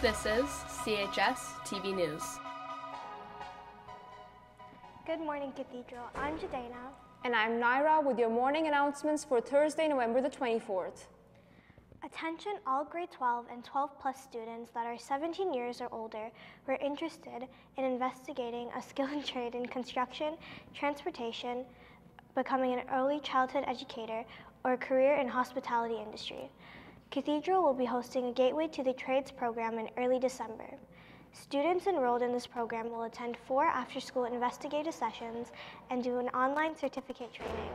This is CHS TV News. Good morning, Cathedral. I'm Jadena. And I'm Naira with your morning announcements for Thursday, November the 24th. Attention all grade 12 and 12 plus students that are 17 years or older who are interested in investigating a skill and trade in construction, transportation, becoming an early childhood educator, or a career in hospitality industry. Cathedral will be hosting a Gateway to the Trades program in early December. Students enrolled in this program will attend four after-school investigative sessions and do an online certificate training.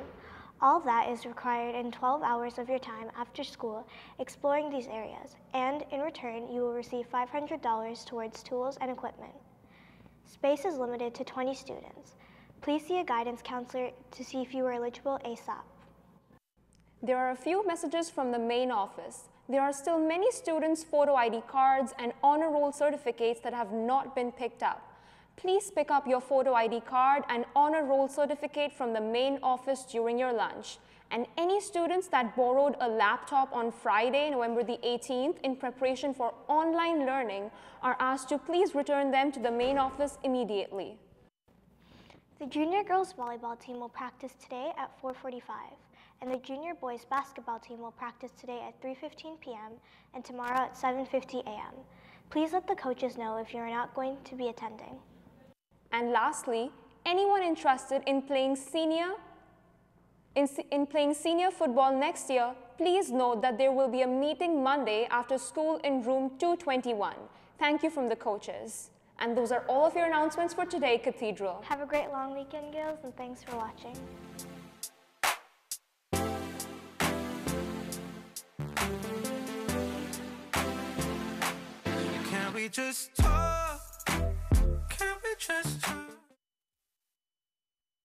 All that is required in 12 hours of your time after school exploring these areas, and in return, you will receive $500 towards tools and equipment. Space is limited to 20 students. Please see a guidance counselor to see if you are eligible ASAP. There are a few messages from the main office. There are still many students' photo ID cards and honor roll certificates that have not been picked up. Please pick up your photo ID card and honor roll certificate from the main office during your lunch. And any students that borrowed a laptop on Friday, November the 18th in preparation for online learning are asked to please return them to the main office immediately. The junior girls volleyball team will practice today at 4:45, and the junior boys basketball team will practice today at 3:15 p.m. and tomorrow at 7:50 a.m. Please let the coaches know if you are not going to be attending. And lastly, anyone interested in playing senior in, in, playing senior football next year, please note that there will be a meeting Monday after school in room 221. Thank you from the coaches. And those are all of your announcements for today, Cathedral. Have a great long weekend, Gaels, and thanks for watching. We just talk? Can we just